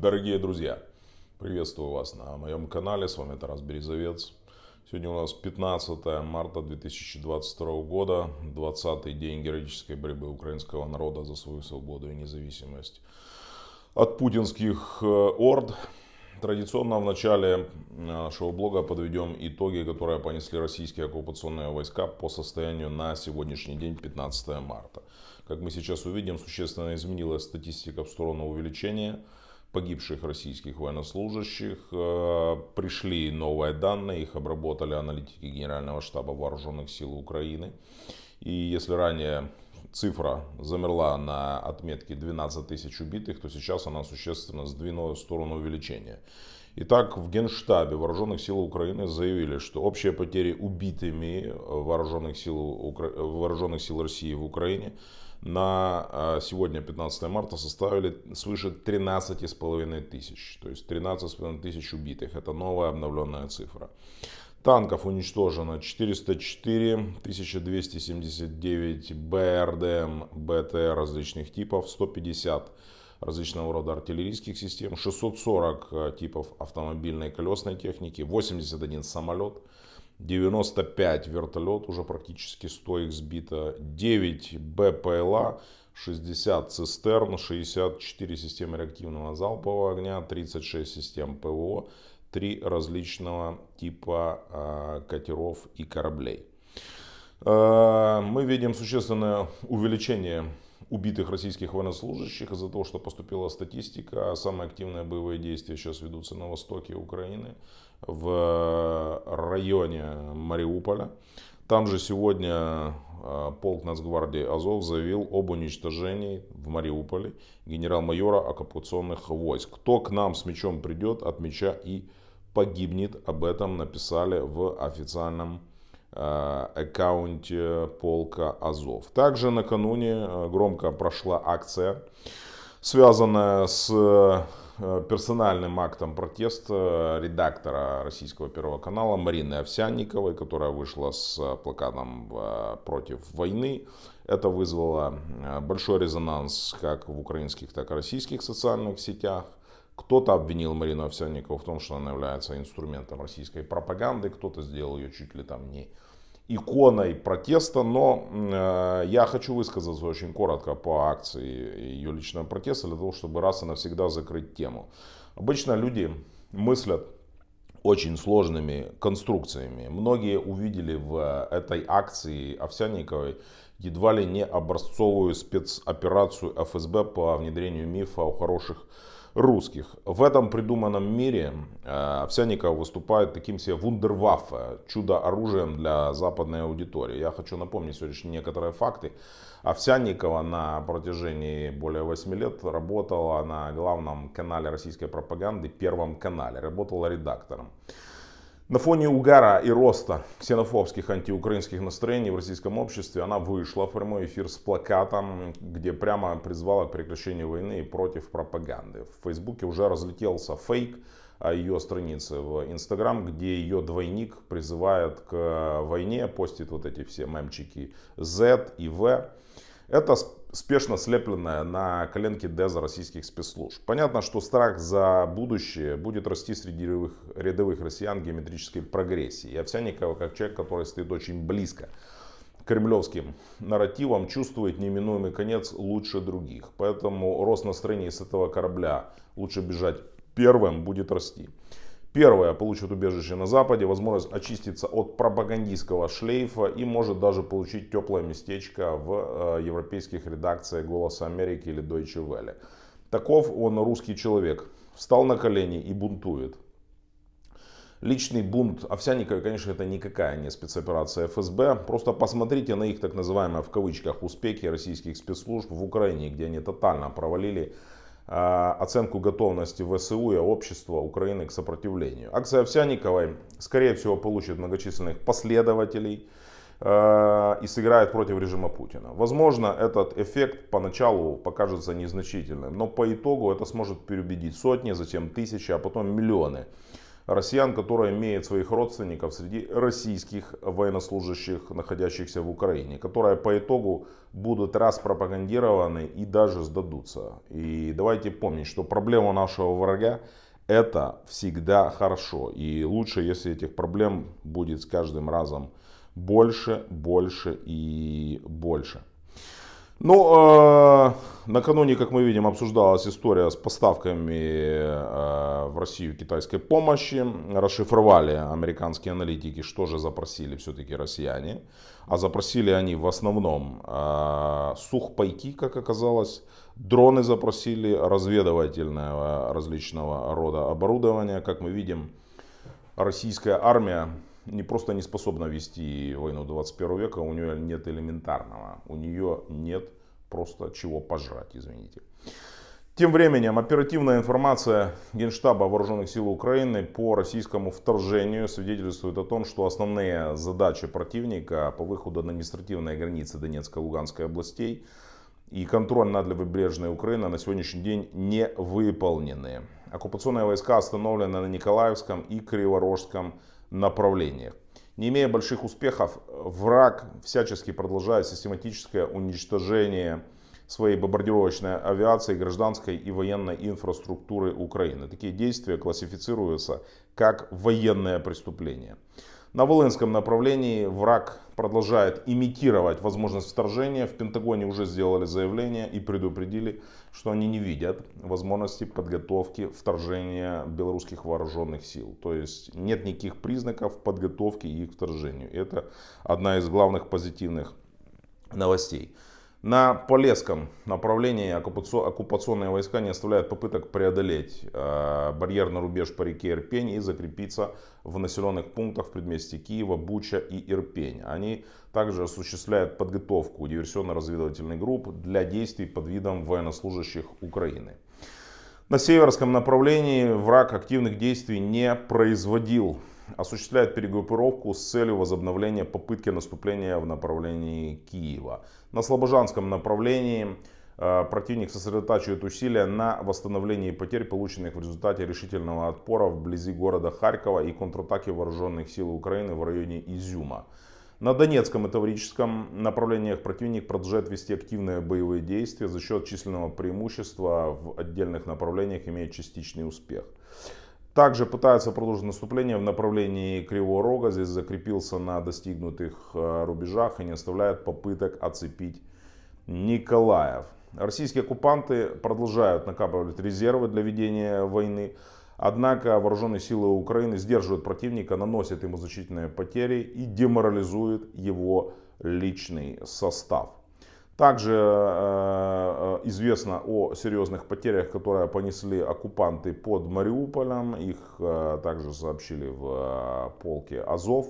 Дорогие друзья, приветствую вас на моем канале, с вами Тарас Березовец. Сегодня у нас 15 марта 2022 года, 20-й день героической борьбы украинского народа за свою свободу и независимость от путинских э, орд. Традиционно в начале нашего блога подведем итоги, которые понесли российские оккупационные войска по состоянию на сегодняшний день, 15 марта. Как мы сейчас увидим, существенно изменилась статистика в сторону увеличения погибших российских военнослужащих. Э, пришли новые данные, их обработали аналитики Генерального штаба Вооруженных сил Украины. И если ранее цифра замерла на отметке 12 тысяч убитых, то сейчас она существенно сдвинулась в сторону увеличения. Итак, в Генштабе Вооруженных сил Украины заявили, что общие потери убитыми Вооруженных сил, Вооруженных сил России в Украине на а, сегодня, 15 марта, составили свыше 13,5 тысяч. То есть 13,5 тысяч убитых. Это новая обновленная цифра. Танков уничтожено 404, 1279 БРДМ, БТ различных типов, 150 различного рода артиллерийских систем, 640 э, типов автомобильной колесной техники, 81 самолет, 95 вертолет, уже практически 100 их сбито, 9 БПЛА, 60 цистерн, 64 системы реактивного залпового огня, 36 систем ПВО, три различного типа а, катеров и кораблей. А, мы видим существенное увеличение убитых российских военнослужащих из-за того, что поступила статистика. Самые активные боевые действия сейчас ведутся на востоке Украины, в районе Мариуполя. Там же сегодня а, полк Нацгвардии Азов заявил об уничтожении в Мариуполе генерал-майора оккупационных войск. Кто к нам с мечом придет, от меча и погибнет. Об этом написали в официальном э, аккаунте полка Азов. Также накануне э, громко прошла акция, связанная с э, персональным актом протеста редактора российского первого канала Марины Овсянниковой, которая вышла с плакатом против войны. Это вызвало большой резонанс как в украинских, так и российских социальных сетях. Кто-то обвинил Марину Овсянникову в том, что она является инструментом российской пропаганды, кто-то сделал ее чуть ли там не иконой протеста, но э, я хочу высказаться очень коротко по акции ее личного протеста, для того, чтобы раз и навсегда закрыть тему. Обычно люди мыслят очень сложными конструкциями. Многие увидели в этой акции Овсянниковой едва ли не образцовую спецоперацию ФСБ по внедрению мифа о хороших русских. В этом придуманном мире э, Овсянников выступает таким себе вундерваффе, чудо-оружием для западной аудитории. Я хочу напомнить сегодня некоторые факты. Овсянникова на протяжении более 8 лет работала на главном канале российской пропаганды, Первом канале, работала редактором. На фоне угара и роста ксенофобских антиукраинских настроений в российском обществе она вышла в прямой эфир с плакатом, где прямо призвала к прекращению войны против пропаганды. В Фейсбуке уже разлетелся фейк о ее странице в Инстаграм, где ее двойник призывает к войне, постит вот эти все мемчики Z и V. Это спешно слепленная на коленке Деза российских спецслужб. Понятно, что страх за будущее будет расти среди рядовых, рядовых россиян геометрической прогрессии. И Овсянникова, как человек, который стоит очень близко кремлевским нарративам, чувствует неминуемый конец лучше других. Поэтому рост настроений с этого корабля лучше бежать первым будет расти. Первое, получит убежище на Западе, возможность очиститься от пропагандистского шлейфа и может даже получить теплое местечко в э, европейских редакциях «Голоса Америки» или Deutsche Welle. Таков он русский человек. Встал на колени и бунтует. Личный бунт Овсянниковой, конечно, это никакая не спецоперация ФСБ. Просто посмотрите на их так называемые в кавычках успехи российских спецслужб в Украине, где они тотально провалили оценку готовности ВСУ и общества Украины к сопротивлению. Акция Овсяниковой, скорее всего, получит многочисленных последователей а, и сыграет против режима Путина. Возможно, этот эффект поначалу покажется незначительным, но по итогу это сможет переубедить сотни, затем тысячи, а потом миллионы россиян, которые имеют своих родственников среди российских военнослужащих, находящихся в Украине, которые по итогу будут распропагандированы и даже сдадутся. И давайте помнить, что проблема нашего врага это всегда хорошо. И лучше, если этих проблем будет с каждым разом больше, больше и больше. Ну, э, накануне, как мы видим, обсуждалась история с поставками э, в Россию китайской помощи. Расшифровали американские аналитики, что же запросили все-таки россияне. А запросили они в основном э, сухпайки, как оказалось. Дроны запросили, разведывательное различного рода оборудование. Как мы видим, российская армия не просто не способна вести войну 21 века, у нее нет элементарного, у нее нет просто чего пожрать, извините. Тем временем оперативная информация Генштаба Вооруженных сил Украины по российскому вторжению свидетельствует о том, что основные задачи противника по выходу на административные границы Донецкой и Луганской областей и контроль над левобережной Украиной на сегодняшний день не выполнены. Оккупационные войска остановлены на Николаевском и Криворожском направлениях. Не имея больших успехов, враг всячески продолжает систематическое уничтожение своей бомбардировочной авиации, гражданской и военной инфраструктуры Украины. Такие действия классифицируются как военное преступление. На Волынском направлении враг продолжает имитировать возможность вторжения. В Пентагоне уже сделали заявление и предупредили, что они не видят возможности подготовки вторжения белорусских вооруженных сил. То есть нет никаких признаков подготовки их вторжению. Это одна из главных позитивных новостей. На Полесском направлении оккупационные войска не оставляют попыток преодолеть э, барьерный рубеж по реке Ирпень и закрепиться в населенных пунктах в предместе Киева, Буча и Ирпень. Они также осуществляют подготовку диверсионно-разведывательных групп для действий под видом военнослужащих Украины. На северском направлении враг активных действий не производил осуществляет перегруппировку с целью возобновления попытки наступления в направлении Киева. На Слобожанском направлении э, противник сосредотачивает усилия на восстановлении потерь, полученных в результате решительного отпора вблизи города Харькова и контратаки вооруженных сил Украины в районе Изюма. На Донецком и Таврическом направлениях противник продолжает вести активные боевые действия за счет численного преимущества в отдельных направлениях имеет частичный успех. Также пытаются продолжить наступление в направлении Кривого Рога. Здесь закрепился на достигнутых э, рубежах и не оставляет попыток оцепить Николаев. Российские оккупанты продолжают накапливать резервы для ведения войны. Однако вооруженные силы Украины сдерживают противника, наносят ему значительные потери и деморализуют его личный состав. Также э, э, известно о серьезных потерях, которые понесли оккупанты под Мариуполем. Их э, также сообщили в полке Азов.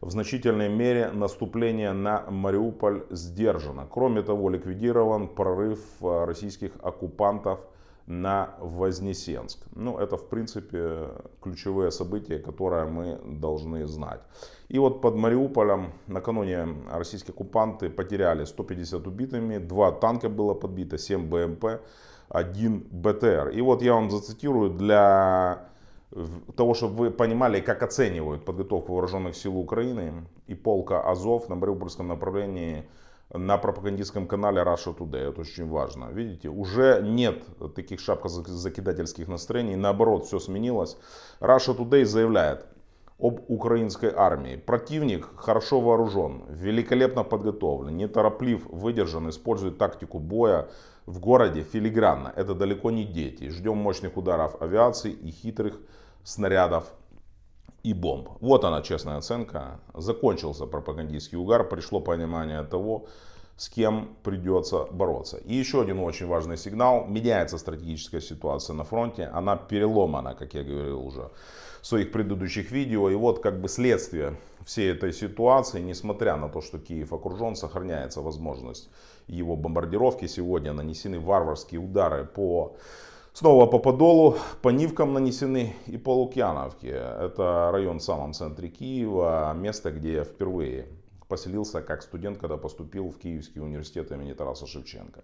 В значительной мере наступление на Мариуполь сдержано. Кроме того, ликвидирован прорыв российских оккупантов на Вознесенск. Ну, это, в принципе, ключевые события, которые мы должны знать. И вот под Мариуполем накануне российские оккупанты потеряли 150 убитыми, два танка было подбито, 7 БМП, один БТР. И вот я вам зацитирую для того, чтобы вы понимали, как оценивают подготовку вооруженных сил Украины и полка Азов на Мариупольском направлении на пропагандистском канале Russia Today. Это очень важно. Видите, уже нет таких шапкозакидательских настроений. Наоборот, все сменилось. Russia Today заявляет об украинской армии. Противник хорошо вооружен, великолепно подготовлен, нетороплив, выдержан, использует тактику боя в городе филигранно. Это далеко не дети. Ждем мощных ударов авиации и хитрых снарядов и бомб. Вот она честная оценка. Закончился пропагандистский угар, пришло понимание того, с кем придется бороться. И еще один очень важный сигнал. Меняется стратегическая ситуация на фронте. Она переломана, как я говорил уже в своих предыдущих видео. И вот как бы следствие всей этой ситуации, несмотря на то, что Киев окружен, сохраняется возможность его бомбардировки. Сегодня нанесены варварские удары по Снова по Подолу, по Нивкам нанесены и по Лукьяновке. Это район в самом центре Киева, место, где я впервые поселился как студент, когда поступил в Киевский университет имени Тараса Шевченко.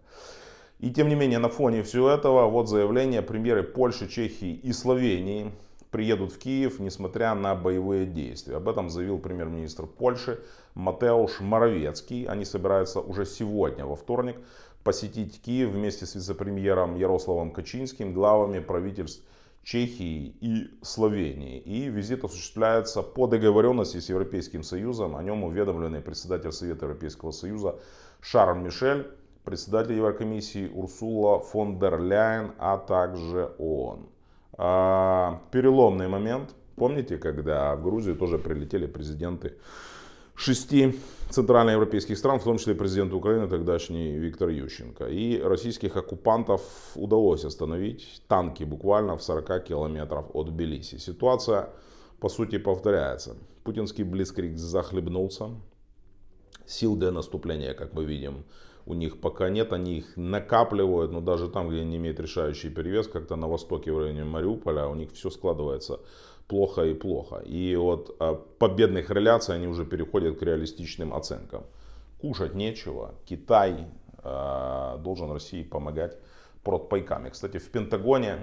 И тем не менее, на фоне всего этого, вот заявление премьеры Польши, Чехии и Словении приедут в Киев, несмотря на боевые действия. Об этом заявил премьер-министр Польши Матеуш Моровецкий. Они собираются уже сегодня, во вторник, посетить Киев вместе с вице-премьером Ярославом Качинским, главами правительств Чехии и Словении. И визит осуществляется по договоренности с Европейским Союзом. О нем уведомленный председатель Совета Европейского Союза Шарль Мишель, председатель Еврокомиссии Урсула фон дер Ляйен, а также ООН. А, переломный момент. Помните, когда в Грузию тоже прилетели президенты шести центральноевропейских стран, в том числе президент Украины тогдашний Виктор Ющенко. И российских оккупантов удалось остановить танки буквально в 40 километров от Тбилиси. Ситуация, по сути, повторяется. Путинский блицкрик захлебнулся. Сил для наступления, как мы видим, у них пока нет, они их накапливают, но даже там, где они имеют решающий перевес, как-то на востоке в районе Мариуполя, у них все складывается плохо и плохо. И от а, победных реляций они уже переходят к реалистичным оценкам. Кушать нечего. Китай э, должен России помогать протпайками. Кстати, в Пентагоне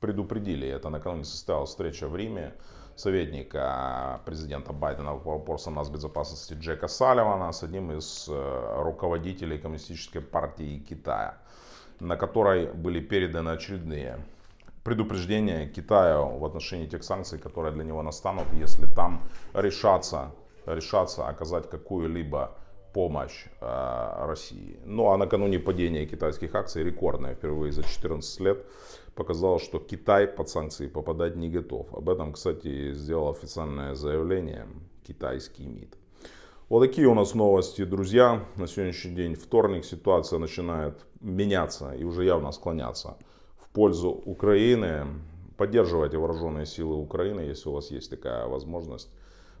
предупредили, это накануне состоялась встреча в Риме, советника президента Байдена по вопросам безопасности Джека Салливана с одним из э, руководителей Коммунистической партии Китая, на которой были переданы очередные предупреждение Китая в отношении тех санкций, которые для него настанут, если там решаться, решаться оказать какую-либо помощь э, России. Ну а накануне падения китайских акций, рекордное впервые за 14 лет, показалось, что Китай под санкции попадать не готов. Об этом, кстати, сделал официальное заявление китайский МИД. Вот такие у нас новости, друзья. На сегодняшний день вторник ситуация начинает меняться и уже явно склоняться пользу Украины. Поддерживайте вооруженные силы Украины, если у вас есть такая возможность.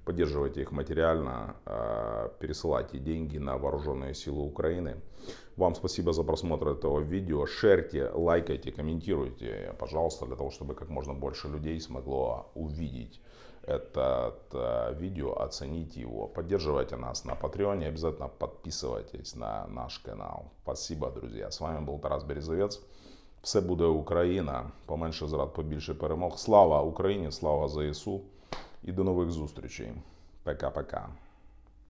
Поддерживайте их материально, а, пересылайте деньги на вооруженные силы Украины. Вам спасибо за просмотр этого видео. Шерьте, лайкайте, комментируйте, пожалуйста, для того, чтобы как можно больше людей смогло увидеть это а, видео, оценить его. Поддерживайте нас на Патреоне, обязательно подписывайтесь на наш канал. Спасибо, друзья. С вами был Тарас Березовец. Все буде Україна. Поменше зрад, побільше перемог. Слава Україні, слава ЗСУ і до нових зустрічей. Пока-пока.